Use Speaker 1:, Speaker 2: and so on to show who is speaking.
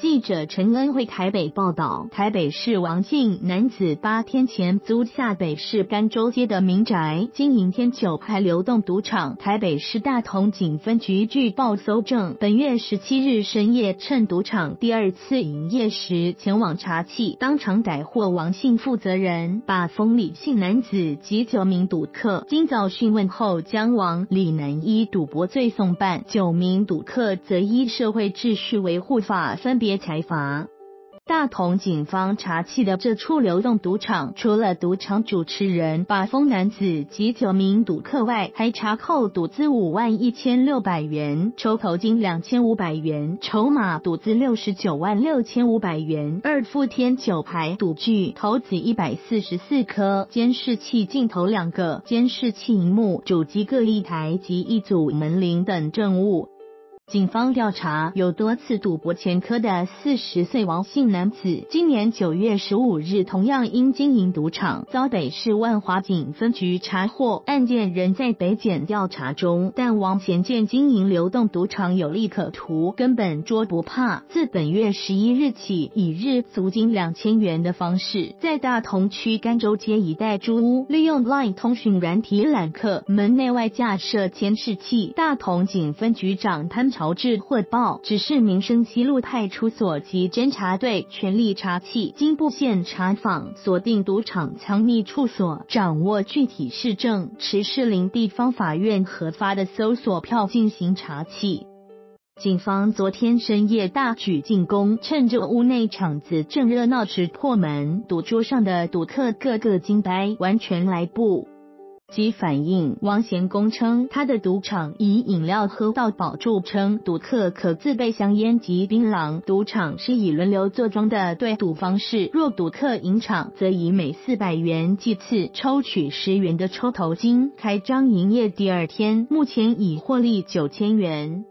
Speaker 1: 记者陈恩惠台北报道，台北市王姓男子八天前租下北市甘州街的民宅，经营天九牌流动赌场。台北市大同警分局据报搜证，本月十七日深夜，趁赌场第二次营业时前往查缉，当场逮获王姓负责人，把封李姓男子及九名赌客。今早讯问后，将王李男依赌博罪送办，九名赌客则依社会秩序维护法分别。别财阀。大同警方查缉的这处流动赌场，除了赌场主持人把风男子及九名赌客外，还查扣赌资五万一千六百元，抽头金两千五百元，筹码赌资六十九万六千五百元，二副天九牌赌具，骰子一百四十四颗，监视器镜头两个，监视器荧幕、主机各一台及一组门铃等证物。警方调查有多次赌博前科的四十岁王姓男子，今年九月十五日同样因经营赌场遭北市万华警分局查获，案件仍在北检调查中。但王贤见经营流动赌场有利可图，根本捉不怕。自本月十一日起，以日租金两千元的方式，在大同区甘州街一带租屋，利用 LINE 通讯软体揽客，门内外架设监视器。大同警分局长潘。乔治汇报，指示民生西路派出所及侦查队全力查缉，经布线查访，锁定赌场藏匿处所，掌握具体市政、持士林地方法院核发的搜索票进行查缉。警方昨天深夜大举进攻，趁着屋内场子正热闹时破门，赌桌上的赌客个个惊呆，完全来不。及反应，王贤公称他的赌场以饮料喝到饱，著称赌客可自备香烟及槟榔。赌场是以轮流坐庄的对赌方式，若赌客赢场，则以每四百元计次抽取十元的抽头金。开张营业第二天，目前已获利九千元。